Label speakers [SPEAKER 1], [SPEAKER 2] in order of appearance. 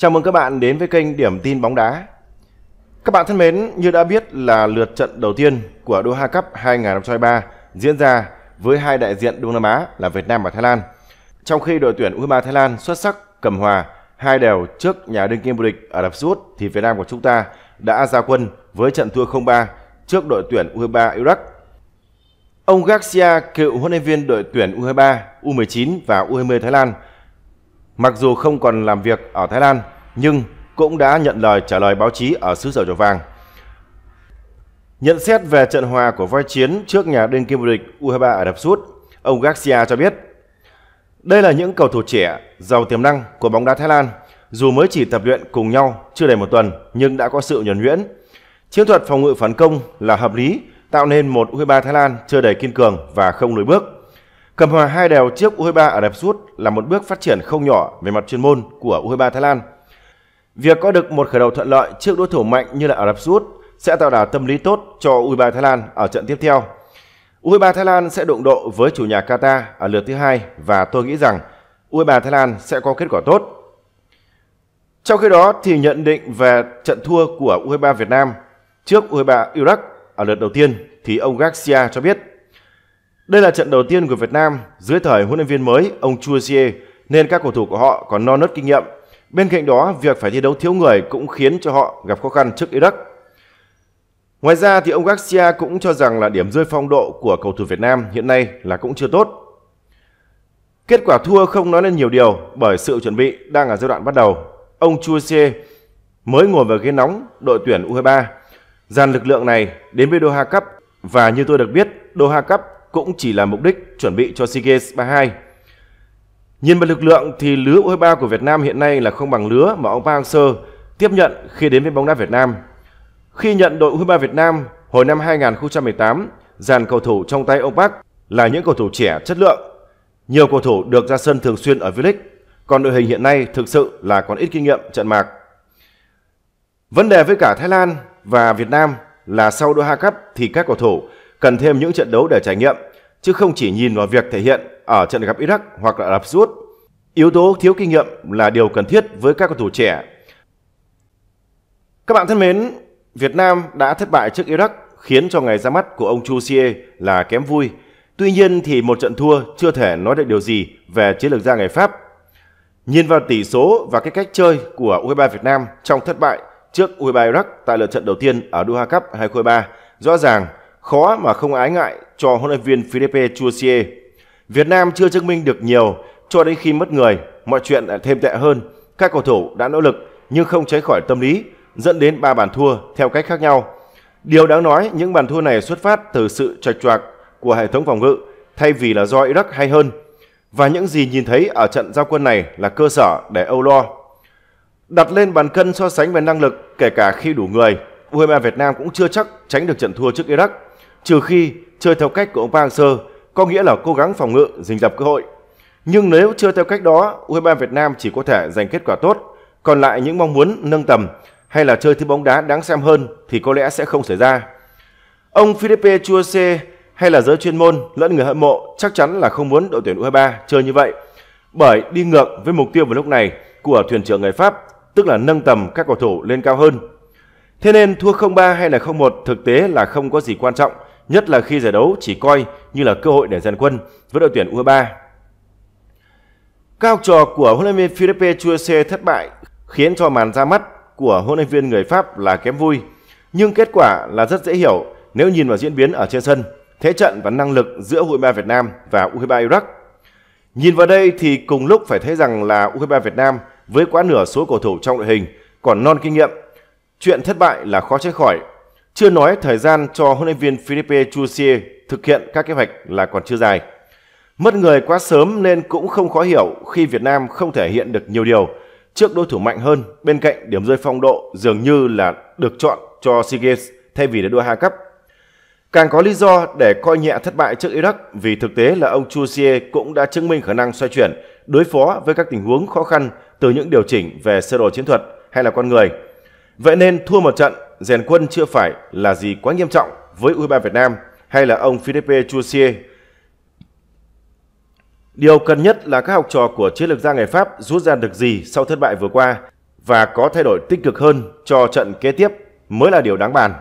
[SPEAKER 1] Chào mừng các bạn đến với kênh Điểm tin bóng đá. Các bạn thân mến, như đã biết là lượt trận đầu tiên của Doha Cup 2023 diễn ra với hai đại diện Đông Nam Á là Việt Nam và Thái Lan. Trong khi đội tuyển U23 Thái Lan xuất sắc cầm hòa hai đều trước nhà đương kim vô địch Ả Rập Xê Út thì Việt Nam của chúng ta đã ra quân với trận thua 0-3 trước đội tuyển U23 Iraq. Ông Garcia, cựu huấn luyện viên đội tuyển U23, U19 và U20 Thái Lan, mặc dù không còn làm việc ở Thái Lan nhưng cũng đã nhận lời trả lời báo chí ở xứ sở chầu vàng. Nhận xét về trận hòa của voi chiến trước nhà đương kim vô địch U23 Ả Rập Xê ông Garcia cho biết đây là những cầu thủ trẻ, giàu tiềm năng của bóng đá Thái Lan. Dù mới chỉ tập luyện cùng nhau chưa đầy một tuần nhưng đã có sự nhuần nhuyễn. Chiến thuật phòng ngự phản công là hợp lý, tạo nên một U23 Thái Lan chưa đầy kiên cường và không lùi bước. Cầm hòa hai đều trước U23 ở đẹp Xê là một bước phát triển không nhỏ về mặt chuyên môn của U23 Thái Lan. Việc có được một khởi đầu thuận lợi trước đối thủ mạnh như là Ả Rập Xê Út sẽ tạo đà tâm lý tốt cho U23 Thái Lan ở trận tiếp theo. U23 Thái Lan sẽ đụng độ với chủ nhà Qatar ở lượt thứ hai và tôi nghĩ rằng U23 Thái Lan sẽ có kết quả tốt. Trong khi đó thì nhận định về trận thua của U23 Việt Nam trước U23 Iraq ở lượt đầu tiên thì ông Garcia cho biết đây là trận đầu tiên của Việt Nam dưới thời huấn luyện viên mới ông Chusie nên các cầu thủ của họ còn non nớt kinh nghiệm. Bên cạnh đó, việc phải thi đấu thiếu người cũng khiến cho họ gặp khó khăn trước Iraq. Ngoài ra thì ông Garcia cũng cho rằng là điểm rơi phong độ của cầu thủ Việt Nam hiện nay là cũng chưa tốt. Kết quả thua không nói lên nhiều điều bởi sự chuẩn bị đang ở giai đoạn bắt đầu. Ông Chusie mới ngồi vào ghế nóng đội tuyển U23. Dàn lực lượng này đến với Doha Cup và như tôi được biết, Doha Cup cũng chỉ là mục đích chuẩn bị cho SEA Games 32. Nhìn vào lực lượng thì lứa U23 của Việt Nam hiện nay là không bằng lứa mà ông Park Hang-seo tiếp nhận khi đến với bóng đá Việt Nam. Khi nhận đội U23 Việt Nam hồi năm 2018, dàn cầu thủ trong tay ông Park là những cầu thủ trẻ chất lượng. Nhiều cầu thủ được ra sân thường xuyên ở V-League, còn đội hình hiện nay thực sự là còn ít kinh nghiệm trận mạc. Vấn đề với cả Thái Lan và Việt Nam là sau Doha Cup thì các cầu thủ cần thêm những trận đấu để trải nghiệm, chứ không chỉ nhìn vào việc thể hiện ở trận gặp Iraq hoặc là Ả Rập Xê Út. Yếu tố thiếu kinh nghiệm là điều cần thiết với các cầu thủ trẻ. Các bạn thân mến, Việt Nam đã thất bại trước Iraq khiến cho ngày ra mắt của ông Chu Xie là kém vui. Tuy nhiên thì một trận thua chưa thể nói được điều gì về chiến lược gia người Pháp. Nhìn vào tỷ số và cái cách chơi của U23 Việt Nam trong thất bại trước U23 Iraq tại lượt trận đầu tiên ở Doha Cup 2023, rõ ràng khó mà không ái ngại cho huấn luyện viên Philippe Chusier. Việt Nam chưa chứng minh được nhiều cho đến khi mất người, mọi chuyện lại thêm tệ hơn. Các cầu thủ đã nỗ lực nhưng không tránh khỏi tâm lý dẫn đến ba bàn thua theo cách khác nhau. Điều đáng nói, những bàn thua này xuất phát từ sự trạch choạc của hệ thống phòng ngự thay vì là do Iraq hay hơn. Và những gì nhìn thấy ở trận giao quân này là cơ sở để âu lo. Đặt lên bàn cân so sánh về năng lực kể cả khi đủ người, U23 Việt Nam cũng chưa chắc tránh được trận thua trước Iraq, trừ khi chơi theo cách của ông Park Hang-seo, có nghĩa là cố gắng phòng ngự, giành dập cơ hội. Nhưng nếu chưa theo cách đó, U23 Việt Nam chỉ có thể giành kết quả tốt, còn lại những mong muốn nâng tầm hay là chơi thứ bóng đá đáng xem hơn thì có lẽ sẽ không xảy ra. Ông Philippe Chuose hay là giới chuyên môn lẫn người hâm mộ chắc chắn là không muốn đội tuyển U23 chơi như vậy bởi đi ngược với mục tiêu vào lúc này của thuyền trưởng người Pháp tức là nâng tầm các cầu thủ lên cao hơn. Thế nên thua 0-3 hay là 0-1 thực tế là không có gì quan trọng, nhất là khi giải đấu chỉ coi như là cơ hội để giành quân với đội tuyển U23. Các học trò của huấn luyện viên Philippe Chuese thất bại khiến cho màn ra mắt của huấn luyện viên người Pháp là kém vui, nhưng kết quả là rất dễ hiểu nếu nhìn vào diễn biến ở trên sân, thế trận và năng lực giữa U23 Việt Nam và U23 Iraq. Nhìn vào đây thì cùng lúc phải thấy rằng là U23 Việt Nam với quá nửa số cầu thủ trong đội hình còn non kinh nghiệm, chuyện thất bại là khó tránh khỏi. Chưa nói thời gian cho huấn luyện viên Philippe Chusier thực hiện các kế hoạch là còn chưa dài. Mất người quá sớm nên cũng không khó hiểu khi Việt Nam không thể hiện được nhiều điều trước đối thủ mạnh hơn bên cạnh điểm rơi phong độ dường như là được chọn cho SEA Games thay vì để đua hai cấp. Càng có lý do để coi nhẹ thất bại trước Iraq vì thực tế là ông Chusier cũng đã chứng minh khả năng xoay chuyển, đối phó với các tình huống khó khăn từ những điều chỉnh về sơ đồ chiến thuật hay là con người. Vậy nên thua một trận, rèn quân chưa phải là gì quá nghiêm trọng với U23 Việt Nam hay là ông Philippe Chusier Điều cần nhất là các học trò của chiến lược gia người Pháp rút ra được gì sau thất bại vừa qua và có thay đổi tích cực hơn cho trận kế tiếp mới là điều đáng bàn.